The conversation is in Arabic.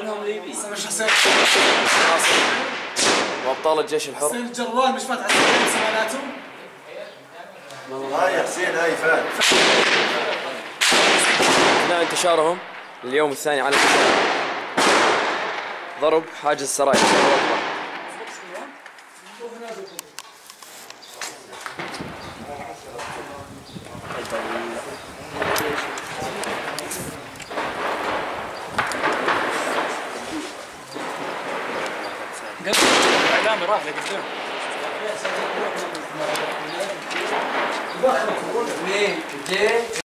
كلهم ليبي سامي الشخصية وأبطال الجيش الحر. حسين الجروال مش فاتح السيارة سمالاته هاي يا حسين هاي فات أثناء انتشارهم اليوم الثاني على الانتشار ضرب حاجز السرايا اعلامي راح لقدام دخل